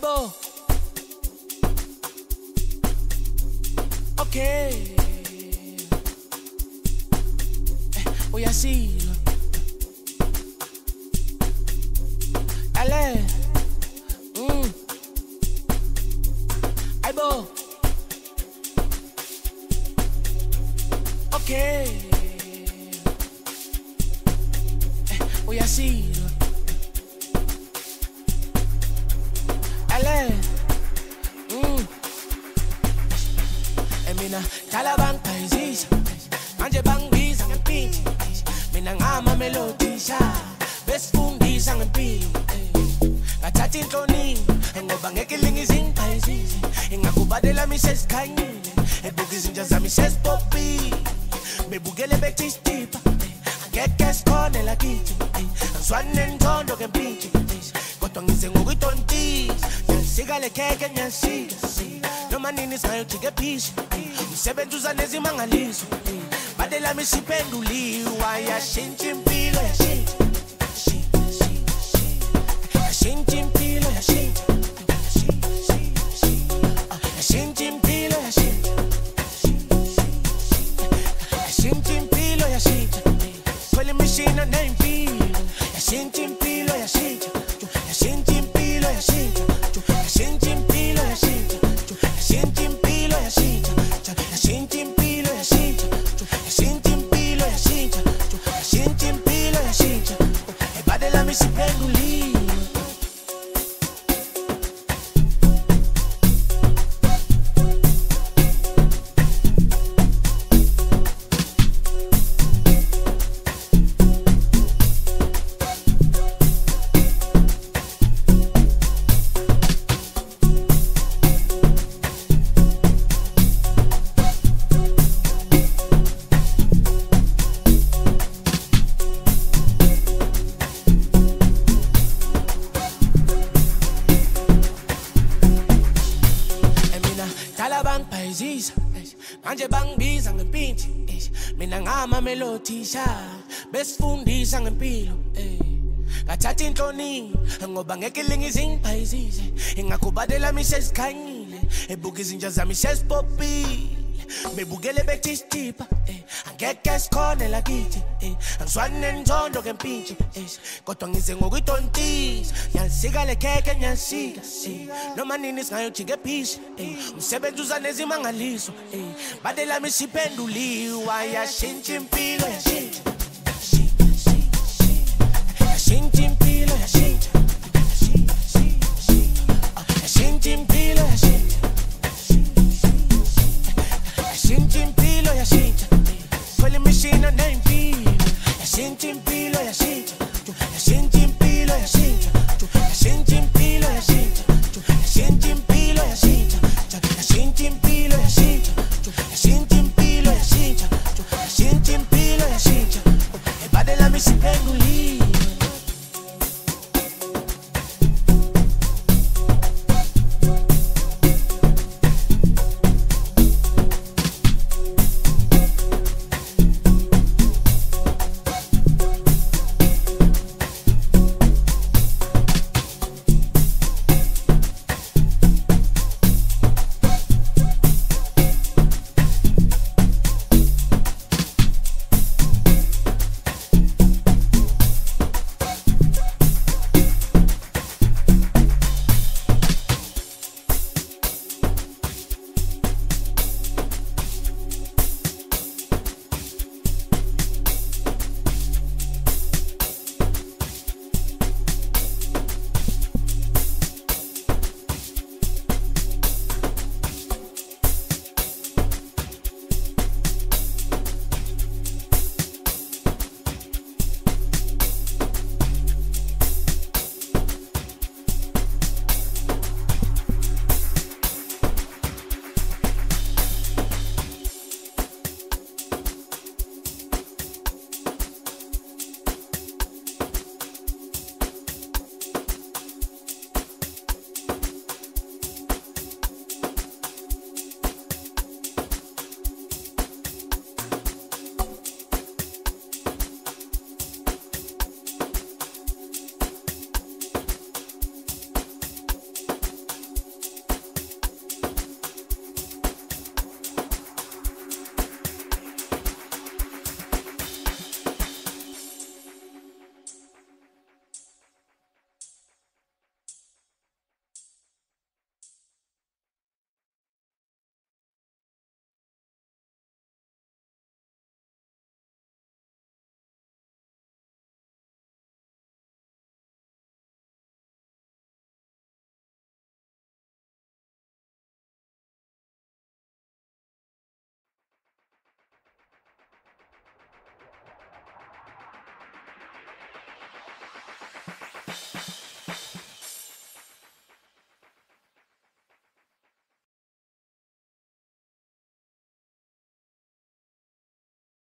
Bible. Okay. Voy a decir. Dale. Mm. Bible. Okay. Voy a decir. mina dala bangigqayizisa manje bangibiza ngempilo mina ngamamelodisha besifundisa ngempilo ngathatha inhlonipho ngoba ngeke ilingize ingigqayizise ingakubadela mi sesikhanyile ebuka izinja zami sesipopile bebukele bethi isitipa angeke sikhonela kithi angizwani nenzondo ngempintshi kodwa ngize ngokuyitontisa ngiyasika lekheke ngiyasika noma nini singayojika ephisa sebenzuza nezimangaliso badelami siphenduliwa yashintsha impilo yashintsha yashintsha impilo yashintsha anjebangbiza ngempintshi mina ngama melothisha besifundisa ngempilo ngathatha inhlonini ngoba ngeke ilingize ingiphayizise ingakhubadela misho ezikhanyile ebuka izinja zami sesipopile bebukele bethi isithipha angeke sikhone lakithi eh angiswani nenzondo ngempintshi eh kodwa ngize ngokuyitontisa ngiyalisika le khekhe ngiyalisika eh noma nini singayojika ebhisha eh umsebenzi uza nezimangaliso eh bade lami siphenduliwa yashintsha impilo yashintsha yashintsha impilo yashintsha